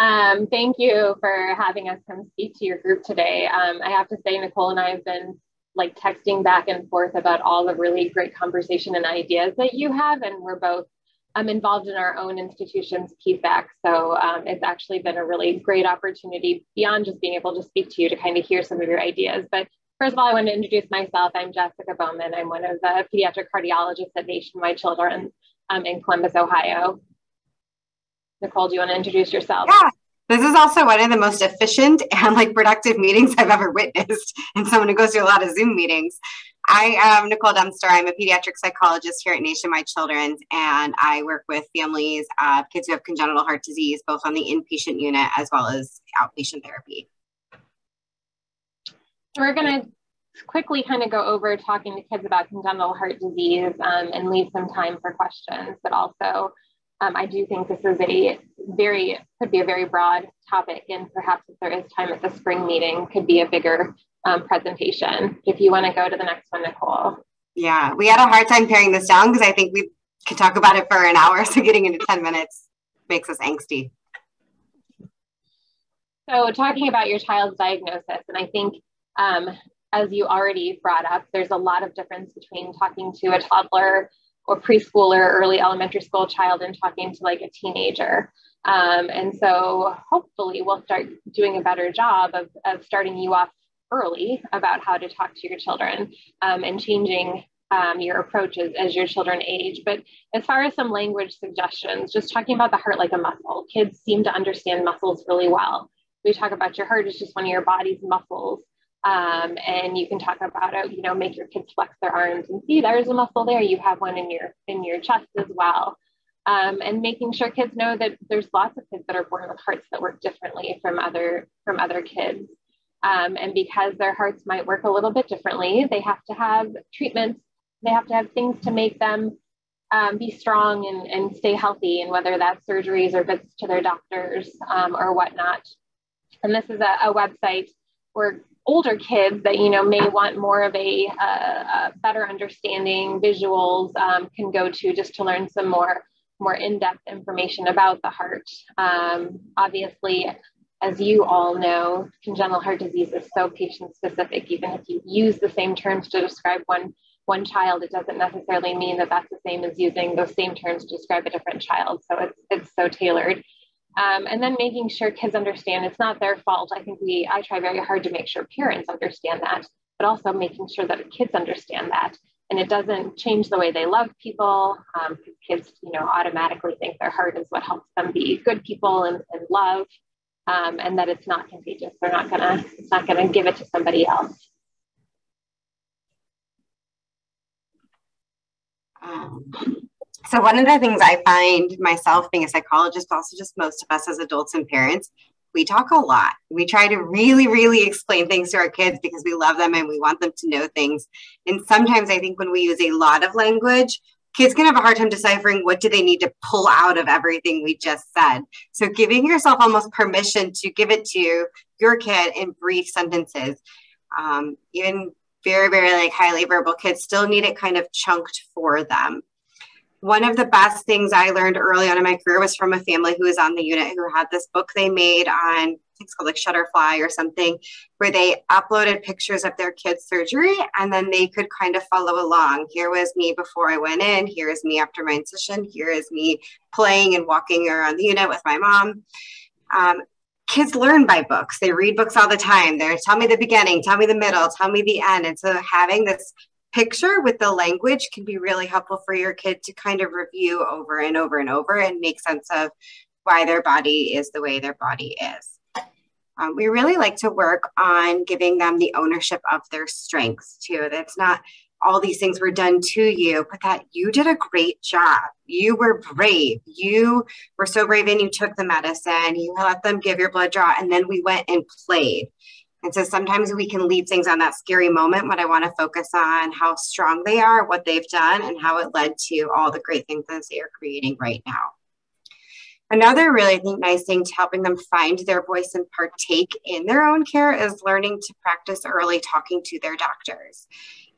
Um, thank you for having us come speak to your group today. Um, I have to say, Nicole and I have been like texting back and forth about all the really great conversation and ideas that you have, and we're both um, involved in our own institution's PFAC. So um, it's actually been a really great opportunity beyond just being able to speak to you to kind of hear some of your ideas. But first of all, I want to introduce myself. I'm Jessica Bowman. I'm one of the pediatric cardiologists at Nationwide Children um, in Columbus, Ohio. Nicole, do you want to introduce yourself? Yeah. This is also one of the most efficient and like productive meetings I've ever witnessed, and someone who goes to a lot of Zoom meetings. I am Nicole Dunster. I'm a pediatric psychologist here at Nationwide Children's, and I work with families of kids who have congenital heart disease, both on the inpatient unit as well as outpatient therapy. We're going to quickly kind of go over talking to kids about congenital heart disease um, and leave some time for questions, but also um, I do think this is a very, could be a very broad topic, and perhaps if there is time at the spring meeting, could be a bigger um, presentation. If you want to go to the next one, Nicole. Yeah, we had a hard time paring this down because I think we could talk about it for an hour, so getting into 10 minutes makes us angsty. So, talking about your child's diagnosis, and I think um, as you already brought up, there's a lot of difference between talking to a toddler or preschooler, early elementary school child and talking to like a teenager. Um, and so hopefully we'll start doing a better job of, of starting you off early about how to talk to your children um, and changing um, your approaches as your children age. But as far as some language suggestions, just talking about the heart like a muscle, kids seem to understand muscles really well. We talk about your heart is just one of your body's muscles. Um, and you can talk about it, you know, make your kids flex their arms and see there's a muscle there. You have one in your in your chest as well. Um, and making sure kids know that there's lots of kids that are born with hearts that work differently from other from other kids. Um, and because their hearts might work a little bit differently, they have to have treatments. They have to have things to make them um, be strong and, and stay healthy, and whether that's surgeries or visits to their doctors um, or whatnot. And this is a, a website where older kids that you know may want more of a, a, a better understanding visuals um, can go to just to learn some more more in-depth information about the heart. Um, obviously as you all know congenital heart disease is so patient specific even if you use the same terms to describe one one child it doesn't necessarily mean that that's the same as using those same terms to describe a different child. So it's it's so tailored um, and then making sure kids understand it's not their fault. I think we, I try very hard to make sure parents understand that, but also making sure that kids understand that. And it doesn't change the way they love people. Um, kids, you know, automatically think their heart is what helps them be good people and, and love, um, and that it's not contagious. They're not gonna, it's not gonna give it to somebody else. Um, so one of the things I find myself being a psychologist, also just most of us as adults and parents, we talk a lot. We try to really, really explain things to our kids because we love them and we want them to know things. And sometimes I think when we use a lot of language, kids can have a hard time deciphering what do they need to pull out of everything we just said. So giving yourself almost permission to give it to your kid in brief sentences. Um, even very, very like highly verbal kids still need it kind of chunked for them one of the best things I learned early on in my career was from a family who was on the unit who had this book they made on it's called like Shutterfly or something, where they uploaded pictures of their kid's surgery and then they could kind of follow along. Here was me before I went in. Here is me after my incision. Here is me playing and walking around the unit with my mom. Um, kids learn by books. They read books all the time. They're tell me the beginning, tell me the middle, tell me the end. And so having this picture with the language can be really helpful for your kid to kind of review over and over and over and make sense of why their body is the way their body is. Um, we really like to work on giving them the ownership of their strengths too. That's not all these things were done to you, but that you did a great job. You were brave. You were so brave and you took the medicine. You let them give your blood draw, and then we went and played. And so sometimes we can leave things on that scary moment, but I want to focus on how strong they are, what they've done, and how it led to all the great things that they are creating right now. Another really I think, nice thing to helping them find their voice and partake in their own care is learning to practice early talking to their doctors.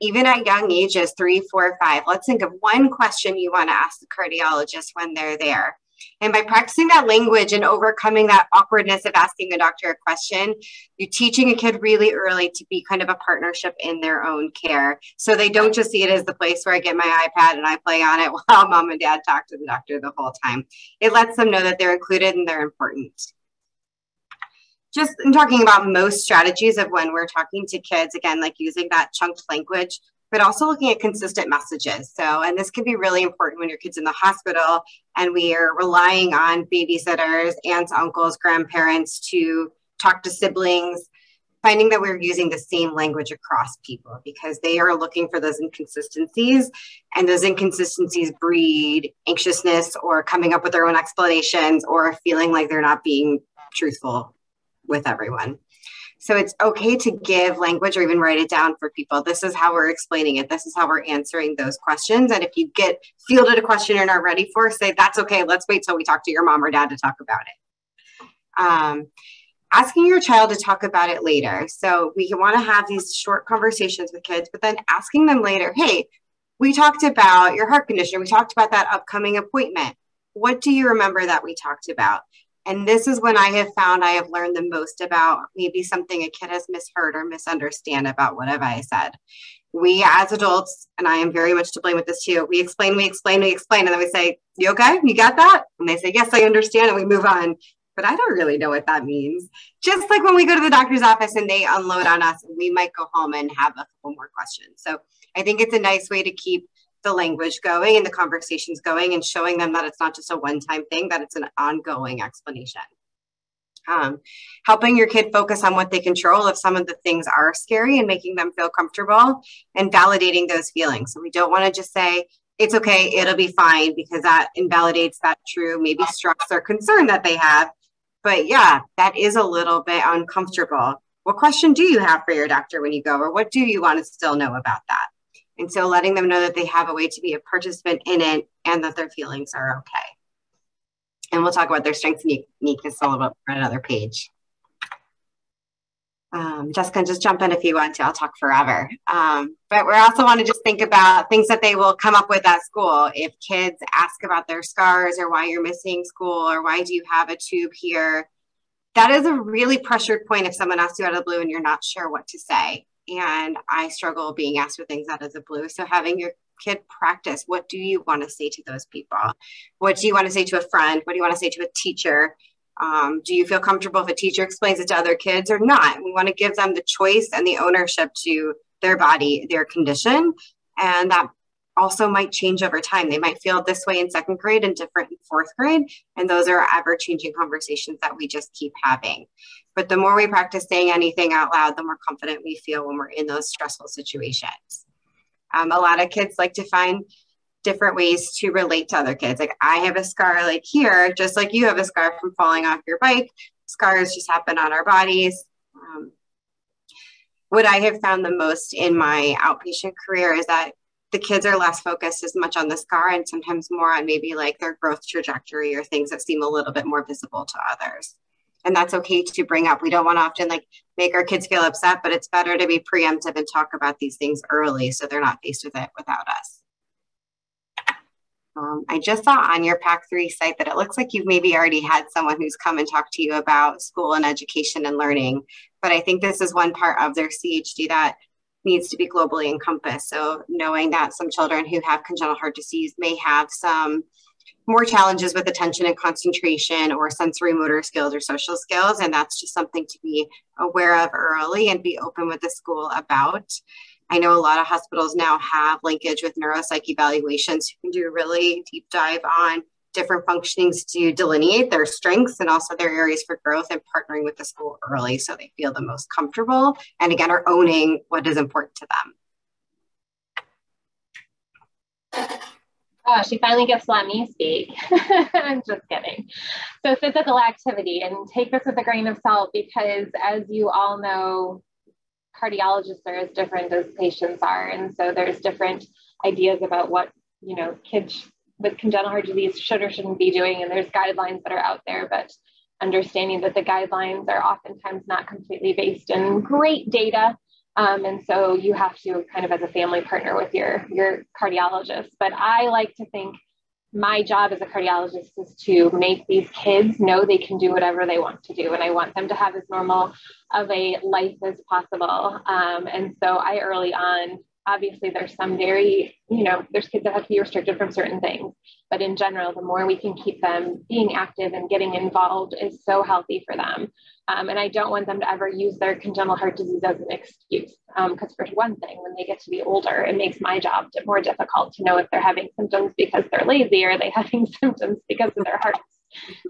Even at young ages, three, four, five, let's think of one question you want to ask the cardiologist when they're there And by practicing that language and overcoming that awkwardness of asking a doctor a question, you're teaching a kid really early to be kind of a partnership in their own care. So they don't just see it as the place where I get my iPad and I play on it while mom and dad talk to the doctor the whole time. It lets them know that they're included and they're important just in talking about most strategies of when we're talking to kids, again, like using that chunked language, but also looking at consistent messages. So, and this can be really important when your kid's in the hospital and we are relying on babysitters, aunts, uncles, grandparents to talk to siblings, finding that we're using the same language across people because they are looking for those inconsistencies and those inconsistencies breed anxiousness or coming up with their own explanations or feeling like they're not being truthful with everyone. So it's okay to give language or even write it down for people. This is how we're explaining it. This is how we're answering those questions. And if you get fielded a question and are ready for, say, that's okay. Let's wait till we talk to your mom or dad to talk about it. Um, asking your child to talk about it later. So we want to have these short conversations with kids, but then asking them later, hey, we talked about your heart condition. We talked about that upcoming appointment. What do you remember that we talked about? And this is when I have found I have learned the most about maybe something a kid has misheard or misunderstand about what have I said. We as adults, and I am very much to blame with this too, we explain, we explain, we explain, and then we say, You okay? You got that? And they say, Yes, I understand, and we move on. But I don't really know what that means. Just like when we go to the doctor's office and they unload on us, we might go home and have a couple more questions. So I think it's a nice way to keep the language going and the conversations going and showing them that it's not just a one time thing, that it's an ongoing explanation. Um, helping your kid focus on what they control if some of the things are scary and making them feel comfortable and validating those feelings. So we don't want to just say, it's okay, it'll be fine, because that invalidates that true, maybe stress or concern that they have. But yeah, that is a little bit uncomfortable. What question do you have for your doctor when you go, or what do you want to still know about that? And so letting them know that they have a way to be a participant in it and that their feelings are okay. And we'll talk about their strengths and uniqueness a little bit another page. Um, Jessica, just jump in if you want to. I'll talk forever. Um, but we also want to just think about things that they will come up with at school. If kids ask about their scars or why you're missing school or why do you have a tube here, that is a really pressured point if someone asks you out of the blue and you're not sure what to say and I struggle being asked for things out of the blue. So having your kid practice what do you want to say to those people? What do you want to say to a friend? What do you want to say to a teacher? Um, do you feel comfortable if a teacher explains it to other kids or not? We want to give them the choice and the ownership to their body, their condition. And that also might change over time. They might feel this way in second grade and different in fourth grade. And those are ever changing conversations that we just keep having. But the more we practice saying anything out loud, the more confident we feel when we're in those stressful situations. Um, a lot of kids like to find different ways to relate to other kids. Like I have a scar like here, just like you have a scar from falling off your bike. Scars just happen on our bodies. Um, what I have found the most in my outpatient career is that the kids are less focused as much on the scar and sometimes more on maybe like their growth trajectory or things that seem a little bit more visible to others and that's okay to bring up. We don't want to often like make our kids feel upset, but it's better to be preemptive and talk about these things early so they're not faced with it without us. Um, I just saw on your PAC3 site that it looks like you've maybe already had someone who's come and talked to you about school and education and learning. But I think this is one part of their CHD that needs to be globally encompassed. So knowing that some children who have congenital heart disease may have some more challenges with attention and concentration or sensory motor skills or social skills. And that's just something to be aware of early and be open with the school about. I know a lot of hospitals now have linkage with neuropsych evaluations who can do a really deep dive on different functionings to delineate their strengths and also their areas for growth and partnering with the school early so they feel the most comfortable and again are owning what is important to them. Oh, she finally gets to let me speak. I'm just kidding. So physical activity and take this with a grain of salt because as you all know, cardiologists are as different as patients are. And so there's different ideas about what, you know, kids with congenital heart disease should or shouldn't be doing. And there's guidelines that are out there, but understanding that the guidelines are oftentimes not completely based in great data um, and so you have to kind of as a family partner with your, your cardiologist. But I like to think my job as a cardiologist is to make these kids know they can do whatever they want to do. And I want them to have as normal of a life as possible. Um, and so I early on, obviously, there's some very, you know, there's kids that have to be restricted from certain things. But in general, the more we can keep them being active and getting involved is so healthy for them. Um, and I don't want them to ever use their congenital heart disease as an excuse. Because, um, for one thing, when they get to be older, it makes my job more difficult to know if they're having symptoms because they're lazy or they having symptoms because of their hearts.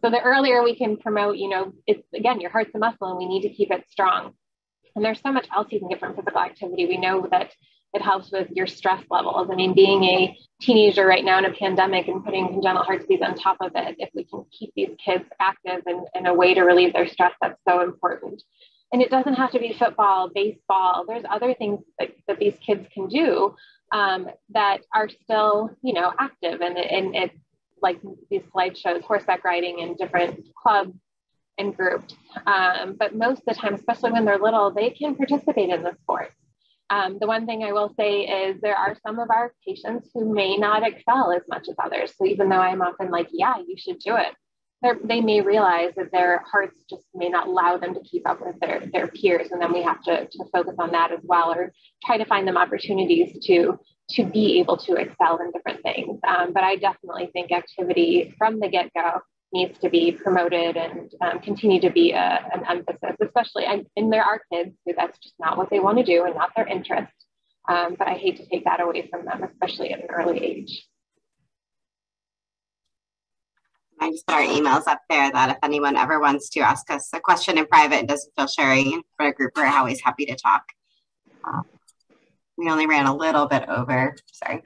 So, the earlier we can promote, you know, it's again, your heart's a muscle and we need to keep it strong. And there's so much else you can get from physical activity. We know that it helps with your stress levels. I mean, being a teenager right now in a pandemic and putting congenital heart disease on top of it, if we can keep these kids active and, in a way to relieve their stress, that's so important. And it doesn't have to be football, baseball. There's other things that, that these kids can do um, that are still, you know, active. And, and it, like these slideshows, horseback riding in different clubs and groups. Um, but most of the time, especially when they're little, they can participate in the sports. Um, the one thing I will say is there are some of our patients who may not excel as much as others. So even though I'm often like, yeah, you should do it, they may realize that their hearts just may not allow them to keep up with their, their peers. And then we have to, to focus on that as well, or try to find them opportunities to, to be able to excel in different things. Um, but I definitely think activity from the get go needs to be promoted and um, continue to be a, an emphasis, especially, and and, there are kids who that's just not what they want to do and not their interest. Um, but I hate to take that away from them, especially at an early age. I just put our emails up there that if anyone ever wants to ask us a question in private and doesn't feel sharing for a group, we're always happy to talk. Uh, we only ran a little bit over. Sorry.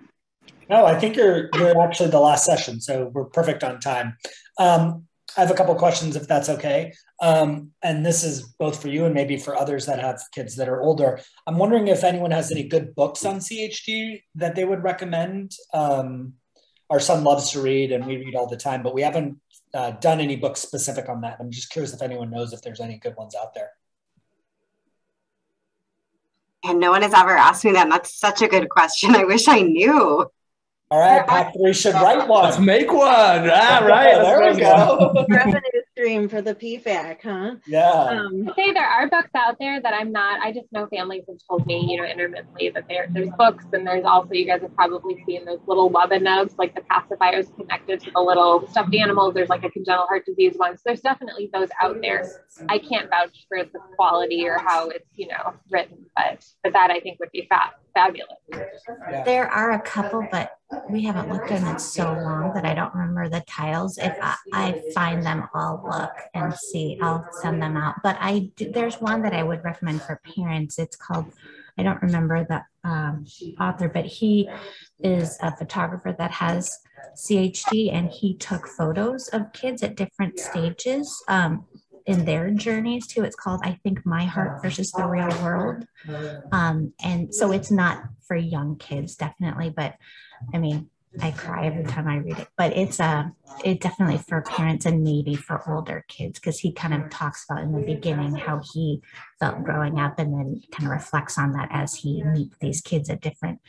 No, I think you're you're actually the last session, so we're perfect on time. Um, I have a couple questions, if that's okay. Um, and this is both for you and maybe for others that have kids that are older. I'm wondering if anyone has any good books on CHD that they would recommend. Um, our son loves to read, and we read all the time, but we haven't uh, done any books specific on that. I'm just curious if anyone knows if there's any good ones out there. And no one has ever asked me that. And that's such a good question. I wish I knew. All right, PAC3 should write one. Let's make one. Ah, right. there we go. Revenue stream for the PFAC, huh? Yeah. Um, I say there are books out there that I'm not. I just know families have told me, you know, intermittently that there there's books, and there's also you guys have probably seen those little love WubbaNubs, like the pacifiers connected to the little stuffed animals. There's like a congenital heart disease one. So there's definitely those out there. I can't vouch for the quality or how it's you know written, but but that I think would be fab fabulous. Yeah. There are a couple, but we haven't looked at them in so long that I don't remember the titles. If I, I find them, I'll look and see. I'll send them out. But I do, there's one that I would recommend for parents. It's called I don't remember the um, author, but he is a photographer that has CHD and he took photos of kids at different stages. Um, in their journeys too. It's called, I think, My Heart versus the Real World. Um, and so it's not for young kids, definitely, but I mean, I cry every time I read it, but it's a uh, it definitely for parents and maybe for older kids because he kind of talks about in the beginning how he felt growing up and then kind of reflects on that as he meets these kids at different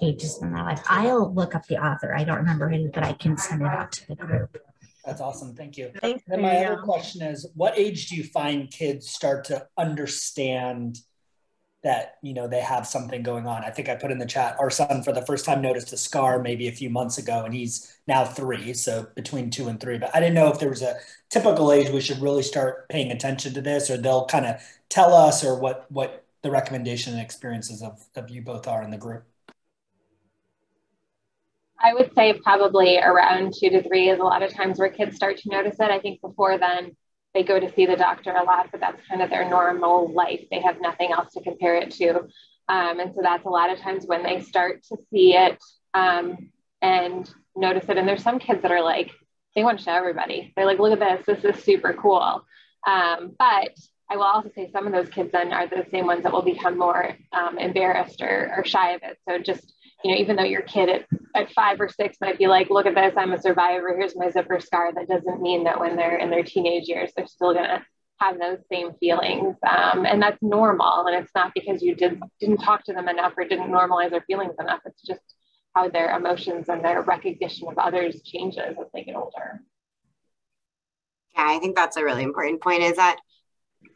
ages in their life. I'll look up the author. I don't remember it, but I can send it out to the group. That's awesome. Thank you. Then my other question is, what age do you find kids start to understand that you know they have something going on? I think I put in the chat. Our son, for the first time, noticed a scar maybe a few months ago, and he's now three, so between two and three. But I didn't know if there was a typical age we should really start paying attention to this, or they'll kind of tell us, or what what the recommendation and experiences of of you both are in the group. I would say probably around two to three is a lot of times where kids start to notice it. I think before then they go to see the doctor a lot, but that's kind of their normal life. They have nothing else to compare it to. Um, and so that's a lot of times when they start to see it um, and notice it. And there's some kids that are like, they want to show everybody. They're like, look at this, this is super cool. Um, but I will also say some of those kids then are the same ones that will become more um, embarrassed or, or shy of it. So just you know, even though your kid at, at five or six might be like, look at this, I'm a survivor, here's my zipper scar, that doesn't mean that when they're in their teenage years, they're still going to have those same feelings. Um, and that's normal. And it's not because you did, didn't talk to them enough or didn't normalize their feelings enough. It's just how their emotions and their recognition of others changes as they get older. Yeah, I think that's a really important point is that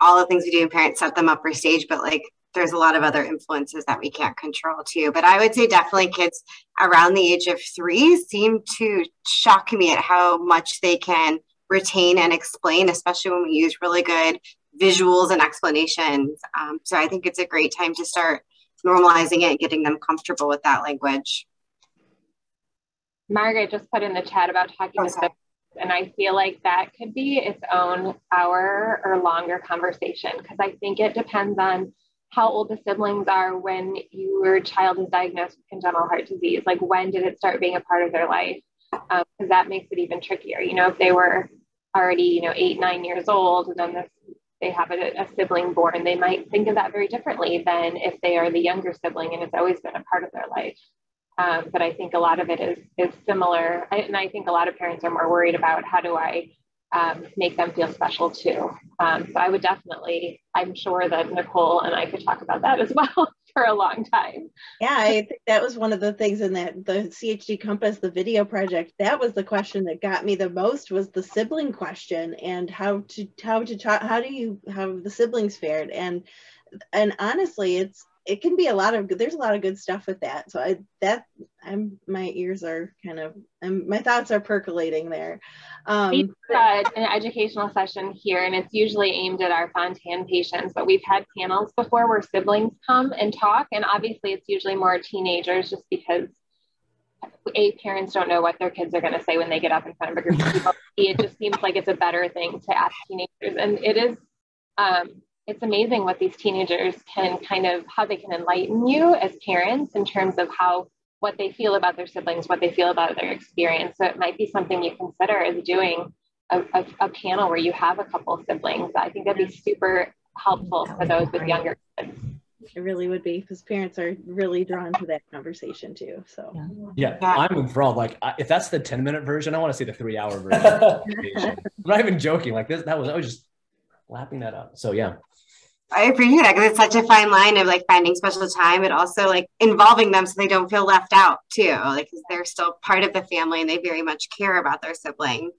all the things we do in parents set them up for stage, but like there's a lot of other influences that we can't control too. But I would say definitely kids around the age of three seem to shock me at how much they can retain and explain, especially when we use really good visuals and explanations. Um, so I think it's a great time to start normalizing it, getting them comfortable with that language. Margaret just put in the chat about talking okay. to and I feel like that could be its own hour or longer conversation because I think it depends on how old the siblings are when your child is diagnosed with congenital heart disease. Like when did it start being a part of their life? Because um, that makes it even trickier. You know, if they were already, you know, eight, nine years old, and then this, they have a, a sibling born, they might think of that very differently than if they are the younger sibling and it's always been a part of their life. Um, but I think a lot of it is is similar, I, and I think a lot of parents are more worried about how do I um, make them feel special too. Um, so I would definitely, I'm sure that Nicole and I could talk about that as well for a long time. Yeah, I think that was one of the things in that the CHD Compass, the video project. That was the question that got me the most was the sibling question and how to how to talk. How do you have the siblings fared? And and honestly, it's it can be a lot of good there's a lot of good stuff with that. So i that i'm my ears are kind of and my thoughts are percolating there. Um we've had an educational session here and it's usually aimed at our fontan patients but we've had panels before where siblings come and talk and obviously it's usually more teenagers just because a parents don't know what their kids are going to say when they get up in front of a group of people. It just seems like it's a better thing to ask teenagers and it is um, it's amazing what these teenagers can kind of how they can enlighten you as parents in terms of how what they feel about their siblings, what they feel about their experience. So it might be something you consider as doing a, a, a panel where you have a couple of siblings. I think that'd be super helpful for those with younger kids. It really would be because parents are really drawn to that conversation too. So yeah, yeah. I'm enthralled. Like if that's the 10 minute version, I want to see the three hour version. I'm not even joking. Like this, that was I was just lapping that up. So yeah. I appreciate that because it's such a fine line of like finding special time, but also like involving them so they don't feel left out too. Like they're still part of the family and they very much care about their sibling.